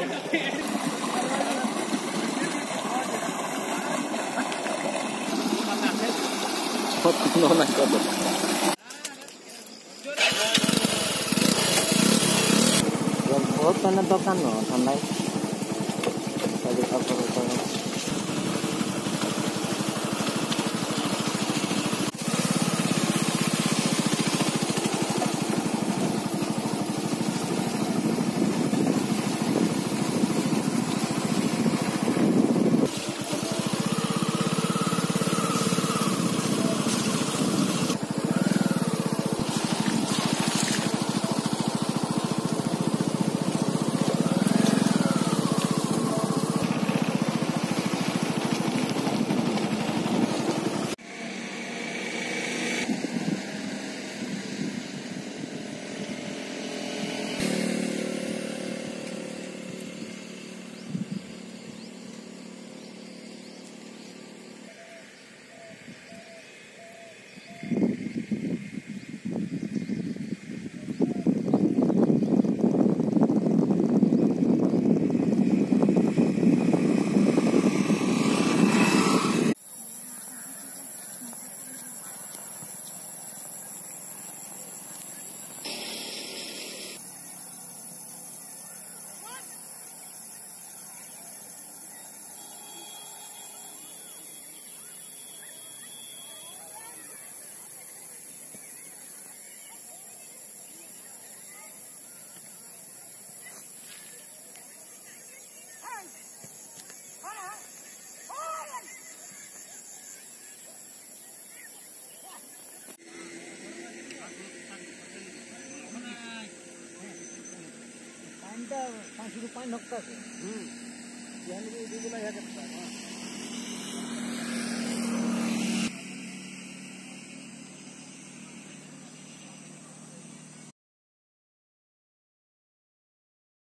この中で。Yang perut kan atau kan no, tandai. पाँच रुपये पाँच नक्का से बिहान दुई बेला यहाँ